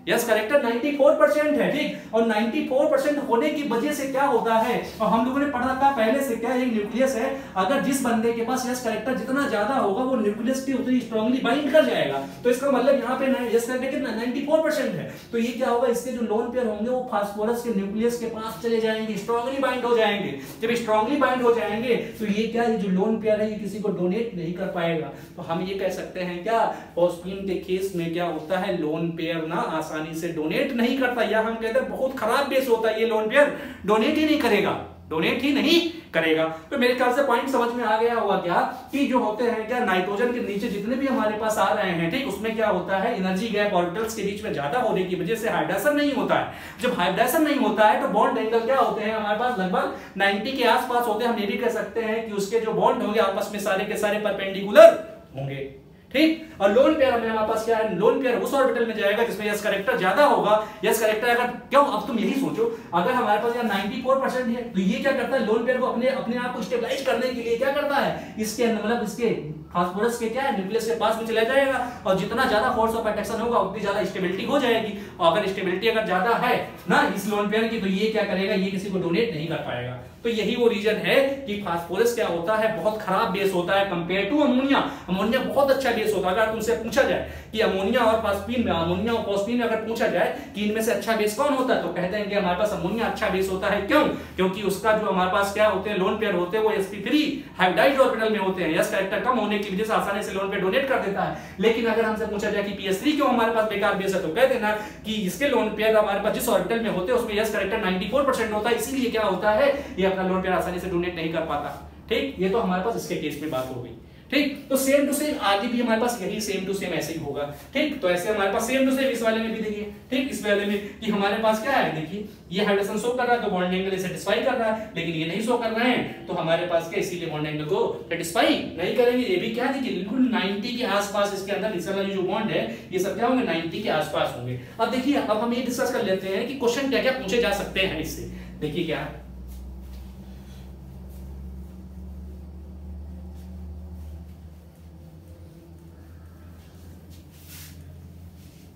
यस करेक्टर 94 परसेंट है, ठीक? और 94 परसेंट होने की वजह से क्या होता है? और हम लोगों ने पढ़ा था पहले से क्या एक न्यूक्लियस है? अगर जिस बंदे के पास यस करेक्टर जितना ज़्यादा होगा, वो न्यूक्लियस की उतनी स्ट्रांगली बाइंड कर जाएगा। तो इसका मतलब यहाँ पे यस करेक्टर कितना? 94 परसेंट है। तो ये क्या होगा? इसके जो लोन पेयर होंगे, वो फास्फोरस के न्यूक्लियस के पास चले जाएँगे स्ट्रांगली बाइंड हो जाएँगे। जब स्ट्रांगली बाइंड हो जाएँगे तो ये क्या जो लोन पेयर है, ये किसी को डोनेट नहीं कर पाएगा। तो हम ये कह सकते हैं क्या? के केस में क्या होता है? लोन पेयर ना आसानी से डोनेट नहीं करता या हम कहते हैं, बहुत खराब बेस होता है ये लोन पेयर डोनेट ही नहीं करेगा। डोनेट ही नहीं करेगा। तो मेरे ख्याल से पॉइंट समझ में आ गया हुआ क्या? कि जो होते हैं क्या नाइट्रोजन के नीचे जितने भी हमारे पास आ रहे हैं, ठीक, उसमें क्या होता है? एनर्जी गैप ऑर्बिटल्स के बीच में ज़्यादा होने की वजह से हाइड्रेशन नहीं होता है। जब हाइड्रेशन नहीं होता है तो बॉन्ड एंगल क्या होते हैं हमारे पास? लगभग 90 के आसपास होते हैं। हम ये भी कह सकते हैं कि उसके जो बॉन्ड होंगे, आपस में सारे के सारे परपेंडिकुलर होंगे। ठीक? और लोन पेयर हमें हमारे पास क्या है? लोन पेयर उस ऑर्बिटल में जाएगा जिसमें यस करेक्टर ज़्यादा होगा। यस करेक्टर अगर क्यों? अब तुम यही सोचो, अगर हमारे पास यहाँ 94 परसेंट है तो ये क्या करता है? लोन पेयर को अपने अपने आप को स्टेबलाइज करने के लिए क्या करता है? इसके अंदर मतलब इसके फास्फोरस के क्या है? न्यूक्लियस के पास में चला जाएगा। और जितना ज़्यादा फोर्स ऑफ़ अट्रैक्शन होगा, उतनी ज़्यादा स्टेबिलिटी हो जाएगी। और अगर स्टेबिलिटी अगर ज़्यादा है ना इस लोन पेयर की तो ये क्या करेगा? ये किसी को डोनेट नहीं कर पाएगा। तो यही वो रीजन है कि फास्फोरस क्या होता है? बहुत खराब बेस होता है कंपेयर टू अमोनिया अमोनिया बहुत अच्छा बेस होता है। अगर तुमसे पूछा जाए कि अमोनिया और फास्फीन में, अमोनिया और फॉस्फीन में अगर पूछा जाए कि इनमें से अच्छा बेस कौन होता है तो कहते हैं कि हमारे पास अमोनिया अच्छा बेस होता है। क्यों? क्योंकि उसका जो हमारे पास क्या होते हैं लोन पेयर होते हैं, वो sp3 हाइब्रिडाइज ऑर्बिटल में होते हैं। यस कैरेक्टर कम होने की वजह से आसानी से लोन पेयर डोनेट कर देता है। लेकिन अगर हमसे पूछा जाए कि ps3 क्यों हमारे पास बेकार बेस है तो कह देना कि इसके लोन पेयर हमारे पास जिस ऑर्बिटल में होते हैं, उसमें यस कैरेक्टर 94% होता है। इसीलिए क्या होता है, ये अपना लोन पेयर आसानी से डोनेट नहीं कर पाता। ठीक? ये तो हमारे पास इसके केस में बात हो गई। ठीक? तो सेम टू सेम आगे भी हमारे पास यही सेम टू सेम ऐसे ही होगा। ठीक? तो ऐसे हमारे पास सेम टू सेम इस वाले में भी देखिए। ठीक? इस वाले में कि हमारे पास क्या है? देखिए, ये हाइड्रोजन शो कर रहा है तो बॉन्ड एंगल सेटिस्फाई कर रहा है, लेकिन ये नहीं शो कर रहे हैं तो हमारे पास क्या इसीलिए बॉन्ड एंगल को सेटिस्फाई नहीं करेंगे। ये भी क्या देखिए, बिल्कुल 90 के आसपास इसके अंदर इस जो बॉन्ड है, ये सब क्या होंगे? 90 के आसपास होंगे। अब देखिए, अब हम ये डिस्कस कर लेते हैं कि क्वेश्चन क्या क्या पूछे जा सकते हैं इससे। देखिए क्या?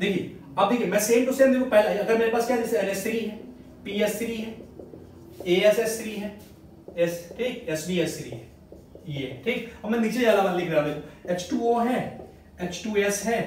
देखिए, अब देखिए, मैं सेम टू सेम देखो, पहला अगर मेरे पास क्या जैसे NH3 है PS3 है ASS3 है एस ठीक SBS3 है, ये, ठीक, अब मैं नीचे वाला लिख रहा हूँ, देखो H2O है H2S है,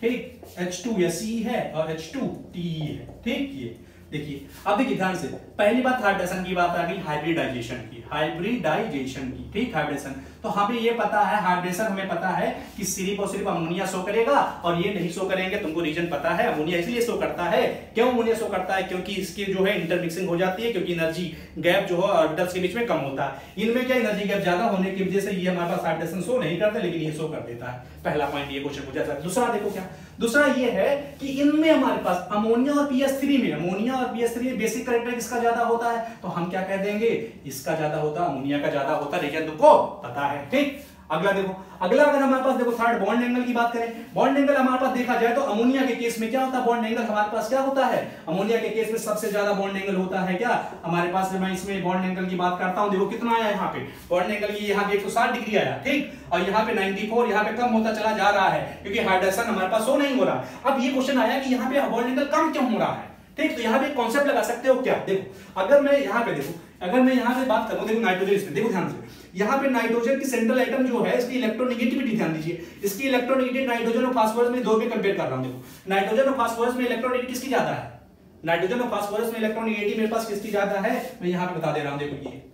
ठीक H2SE है और H2TE है, ठीक, ये, देखिए, अब देखिए, ध्यान से, पहली बात हाइड्रेशन की बात आ गई हाइब्रिडाइजेशन की। हाइब्रिडाइजेशन की, ठीक? हाइड्रेशन तो हमें ये पता है हाइड्रेशन हमें पता है कि सिर्फ़ और सिर्फ़ अमोनिया शो करेगा और ये नहीं शो करेंगे, तुमको रीजन पता है, अमोनिया इसलिए शो करता है। क्यों अमोनिया शो करता है? क्योंकि इसकी जो है इंटरमिक्सिंग हो जाती है, क्योंकि एनर्जी गैप जो है ऑर्बिटल्स के बीच में कम होता है। इनमें क्या एनर्जी गैप ज़्यादा होने की वजह से ये हमारे पास हाइड्रेशन शो नहीं करता, लेकिन ये शो कर देता है। पहला पॉइंट ये क्वेश्चन पूछा जाता है। दूसरा देखो क्या। दूसरा ये है कि इनमें हमारे पास अमोनिया और पीएस में, अमोनिया और पीएस बेसिक करेक्टर किसका ज़्यादा होता है? तो हम क्या कह देंगे, इसका ज़्यादा होता है अमोनिया का ज़्यादा होता है लेकिन तुमको पता है, ठीक? अगला देखो, अगला अगर हमारे पास देखो थर्ड बॉन्ड एंगल की बात करें बॉन्ड एंगल हमारे पास देखा जाए तो अमोनिया के केस में क्या होता है बॉन्ड एंगल हमारे पास क्या होता है? अमोनिया के केस में सबसे ज़्यादा बॉन्ड एंगल होता है क्या? हमारे पास मैं इसमें बॉन्ड एंगल की बात करता हूँ, देखो कितना आया यहाँ पे। बॉन्ड एंगल की यहाँ पे एक डिग्री आया, ठीक? और यहाँ पे 94 यहाँ पे कम होता चला जा रहा है, क्योंकि हाइड्रेशन हमारे पास सो नहीं हो रहा। अब ये क्वेश्चन आया कि यहाँ पे बॉन्ड एंगल कम क्यों हो रहा है? ठीक? तो यहाँ पे कॉन्सेप्ट लगा सकते हो क्या? देखो, अगर मैं यहाँ पे देखो अगर मैं यहाँ से बात करूँ, देखो नाइट्रोजन इसमें, देखो ध्यान से। यहाँ पे नाइट्रोजन की सेंट्रल आइटम जो है, इसकी इलेक्ट्रोनेगेटिविटी ध्यान दीजिए। इसकी इलेक्ट्रोनेगेटिव नाइट्रोजन और फास्फोरस में दो पे कंपेयर कर रहा हूँ, देखो। नाइट्रोजन और फास्फोरस में इलेक्ट्रोनेगेटिव किसकी ज़्यादा है? नाइट्रोजन और फास्फोरस में इलेक्ट्रोनेगेटिव मेरे पास किसकी ज़्यादा है? मैं यहाँ पे बता दे रहा हूँ, देखो ये।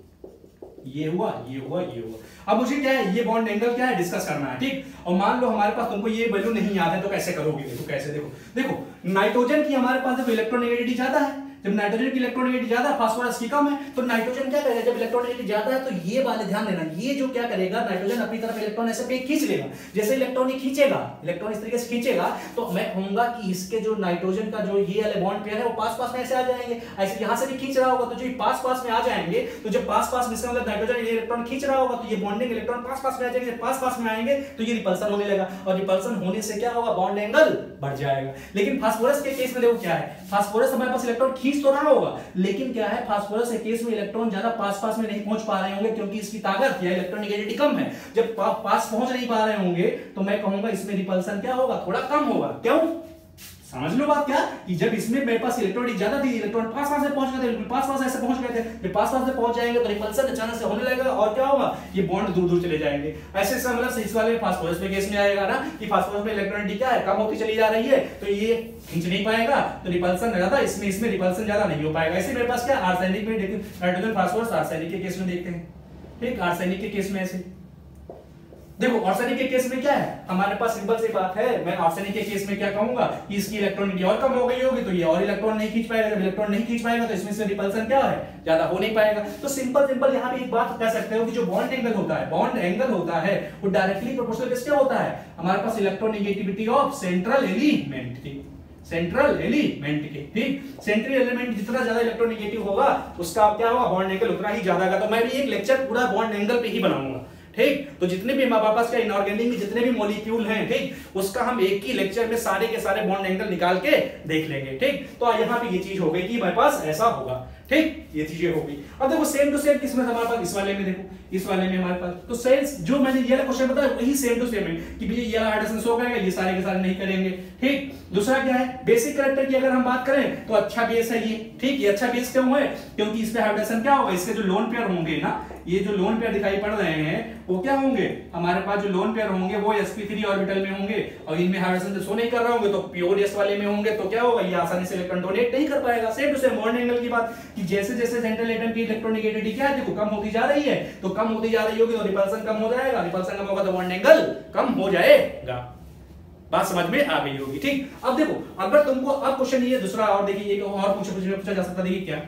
ये हुआ ये हुआ ये हुआ। अब मुझे क्या है, ये बॉन्ड एंगल क्या है डिस्कस करना है, ठीक? और मान लो हमारे पास तुमको ये वैल्यू नहीं याद है तो कैसे करोगे? देखो, कैसे, देखो। देखो नाइट्रोजन की हमारे पास देखो इलेक्ट्रोनेगेटिविटी ज़्यादा है जब नाइट्रोजन की इलेक्ट्रोनेगेटिव ज़्यादा है फास्फोरस की कम है तो नाइट्रोजन क्या करेगा? जब इलेक्ट्रोनेगेटिव ज़्यादा है तो ये वाले ध्यान देना। ये जो क्या करेगा? नाइट्रोजन अपनी तरफ़ इलेक्ट्रॉन ऐसे पे खींच लेगा। जैसे इलेक्ट्रॉन खींचेगा इलेक्ट्रॉन इस तरीके से खींचेगा तो मैं कहूँगा कि इसके जो नाइट्रोजन का जो ये वाले बॉन्ड पेयर है, वो पास पास में ऐसे आ जाएँगे। ऐसे यहाँ से भी खींच रहा होगा तो जो पास पास में आ जाएँगे तो जब पास पास में मतलब नाइट्रोजन ये इलेक्ट्रॉन खींच रहा होगा तो ये बॉन्डिंग इलेक्ट्रॉन पास पास में आ जाएँगे पास पास में आएँगे तो ये रिपल्सन होने लगा। और रिपल्सन होने से क्या होगा? बॉन्ड एंगल बढ़ जाएगा। लेकिन फास्फोरस के केस में देखो क्या है? फास्फोरस हमारे पास इलेक्ट्रॉन खींच तो रहा होगा। लेकिन क्या है फास्फोरस के केस में इलेक्ट्रॉन ज़्यादा पास पास में नहीं पहुँच पा रहे होंगे, क्योंकि इसकी ताकत या इलेक्ट्रॉनिक कम है। जब पास पहुँच नहीं पा रहे होंगे तो मैं कहूँगा इसमें रिपल्सन क्या होगा? थोड़ा कम होगा। क्यों? समझ लो बात क्या? कि जब इसमें मेरे पास इलेक्ट्रॉनिक ज़्यादा थी इलेक्ट्रॉन पास पास से पहुँच गए थे पास पास ऐसे पहुँच गए थे, फिर पास पास से पहुँच जाएँगे तो रिपल्सन अचानक से होने लगेगा, और क्या होगा? ये बॉन्ड दूर दूर चले जाएँगे। ऐसे से मतलब इस वाले फास्फोरस में केस में आएगा ना, कि फास्फोरस में इलेक्ट्रॉनिक क्या है? कम होती चली जा रही है तो ये खींच नहीं पाएगा तो रिपल्सन ज़्यादा इसमें इसमें रिपल्सन ज़्यादा नहीं हो पाएगा। ऐसे मेरे पास क्या? आर्सेनिक में नाइट्रोजन फास्फोरस आर्सेनिक के केस में देखते हैं। ठीक आर्सेनिक के केस में ऐसे। देखो आर्सेनिक के केस में क्या है? हमारे पास सिंपल सी बात है, मैं आर्सेनिक के केस में क्या कहूँगा? कि इसकी इलेक्ट्रॉनिटी और कम हो गई होगी तो ये और इलेक्ट्रॉन नहीं खींच पाएगा। इलेक्ट्रॉन नहीं खींच पाएगा तो इसमें से रिपल्सन क्या है? ज़्यादा हो नहीं पाएगा। तो सिंपल सिंपल यहाँ पे एक बात कह सकते हो कि जो बॉन्ड एंगल होता है बॉन्ड एंगल होता है, वो डायरेक्टली प्रोपोर्शनल किसके होता है? हमारे पास इलेक्ट्रोनेगेटिविटी ऑफ़ सेंट्रल एलिमेंट की सेंट्रल एलिमेंट के, ठीक? सेंट्रल एलिमेंट जितना ज़्यादा इलेक्ट्रोनेगेटिव होगा, उसका क्या होगा? बॉन्ड एंगल उतना ही ज़्यादा होगा। तो मैं भी एक लेक्चर पूरा बॉन्ड एंगल पे ही बनाऊँगा। ठीक? तो जितने भी हमारे पास का इनऑर्गेनिक में जितने भी मॉलिक्यूल हैं, ठीक? उसका हम एक ही लेक्चर में सारे के सारे बॉन्ड एंगल निकाल के देख लेंगे, ठीक? तो यहाँ पे ये चीज़ हो गई कि हमारे पास ऐसा होगा, ठीक? ये चीज़ें होगी। अब देखो सेम टू सेम किसमें हमारे पास, इस वाले में देखो, इस वाले में हमारे पास। तो सेल्स जो मैंने ये क्वेश्चन बताया, वही सेम टू सेम है कि भैया ये हाइड्रोजन शो करेगा ये सारे के सारे नहीं करेंगे, ठीक? दूसरा क्या है? बेसिक करेक्टर की अगर हम बात करें तो अच्छा बेस है ये, ठीक? ये अच्छा बेस क्यों है? क्योंकि इस पे हाइड्रोजन क्या होगा? इसके जो लोन पेयर होंगे ना ये जो लोन पेयर दिखाई पड़ रहे हैं, वो क्या होंगे? हमारे पास जो लोन पेयर होंगे, वो sp3 ऑर्बिटल में होंगे और इनमें हाइड्रोजन शो नहीं कर रहे होंगे तो प्योर एस वाले में होंगे तो क्या होगा? ये आसानी से इलेक्ट्रॉन डोनेट नहीं कर पाएगा। Same to same bond angle की बात कि जैसे जैसे सेंट्रल एटम की इलेक्ट्रोनिगेटिविटी क्या है, देखो, कम होती जा रही है तो कम होती जा रही होगी तो रिपल्सन कम हो जाएगा। रिपल्सन कम होगा तो बॉन्ड एंगल कम हो जाएगा। बात समझ में आ गई होगी, ठीक? अब देखो, अगर तुमको अब क्वेश्चन ये दूसरा और देखिए और पूछा पूछा जा सकता देखिए क्या?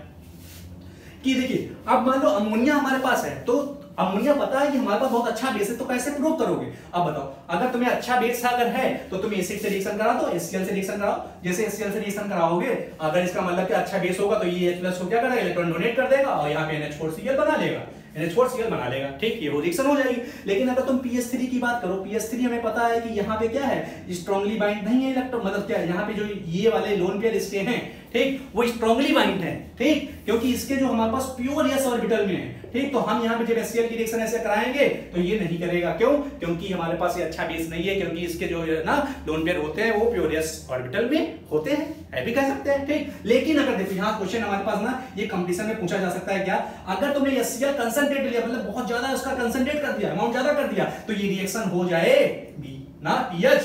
कि देखिए, अब मान लो अमोनिया हमारे पास है तो अमोनिया पता है कि हमारे पास बहुत अच्छा बेस है तो कैसे प्रूव करोगे? अब बताओ, अगर तुम्हें अच्छा बेस अगर है तो तुम एसिड से रिएक्शन करा दो एससीएल से रिएक्शन कराओ। जैसे एससीएल से रिएक्शन कराओगे, अगर इसका मतलब कि अच्छा बेस होगा तो ये H+ को क्या करेगा? इलेक्ट्रॉन डोनेट कर देगा, और यहाँ पे NH4Cl बना लेगा। NH4Cl बना लेगा, ठीक, ये वो रिएक्शन हो जाएगी। लेकिन अगर तुम PS3 की बात करो PS3 हमें पता है कि यहाँ पे क्या है स्ट्रांगली बाइंड नहीं है इलेक्ट्रॉन मतलब क्या है यहाँ पे जो ये वाले लोन पेयर इसके हैं ठीक? वो स्ट्रांगली बाइंड है, ठीक? क्योंकि इसके जो हमारे पास प्योर एस ऑर्बिटल में है, ठीक? तो हम यहाँ पे जब एससीएल की रिएक्शन ऐसे कराएँगे तो ये नहीं करेगा। क्यों? क्योंकि हमारे पास ये अच्छा बेस नहीं है, क्योंकि इसके जो है ना लोन पेयर होते हैं, वो प्योर एस ऑर्बिटल में होते हैं है भी कह सकते हैं, ठीक? लेकिन अगर देखो, यहाँ क्वेश्चन हमारे पास ना, ये कंपटीशन में पूछा जा सकता है क्या? अगर तुमने एससीएल कंसंट्रेट लिया मतलब बहुत ज़्यादा उसका कंसंट्रेट कर दिया अमाउंट ज़्यादा कर दिया तो ये रिएक्शन हो जाएगी ना पीएच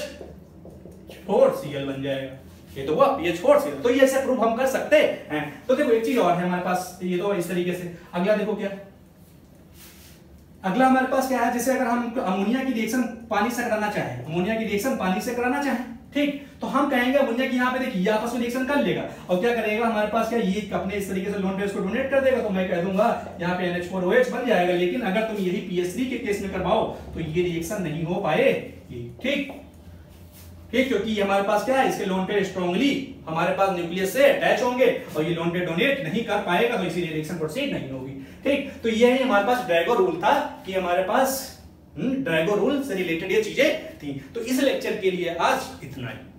फोर सीएल बन जाएगा। ये तो हुआ पीएच फोर से तो ये ऐसे प्रूफ हम कर सकते हैं। तो देखो, एक चीज़ और है हमारे पास, ये तो इस तरीके से। अगला देखो क्या। अगला हमारे पास क्या है? जैसे अगर हम अमोनिया की रिएक्शन पानी से कराना चाहें, अमोनिया की रिएक्शन पानी से कराना चाहें, ठीक? तो हम कहेंगे अमोनिया की यहाँ पे देखिए आपस में रिएक्शन कर लेगा। और क्या करेगा? हमारे पास क्या, ये अपने इस तरीके से लोन बेस को डोनेट कर देगा। तो मैं कह दूँगा, यहाँ पे NH4OH बन जाएगा। लेकिन अगर तुम यही पीएच के केस में करवाओ तो ये रिएक्शन नहीं हो पाए। ठीक? ठीक, क्योंकि हमारे पास क्या है? इसके लोन पे स्ट्रॉन्गली हमारे पास न्यूक्लियस से अटैच होंगे और ये लोन पे डोनेट नहीं कर पाएगा तो इसीलिए रिएक्शन प्रोसीड नहीं होगी। ठीक तो ये है हमारे पास ड्रैगो रूल था कि हमारे पास ड्रैगो रूल से रिलेटेड ये चीज़ें थी। तो इस लेक्चर के लिए आज इतना ही।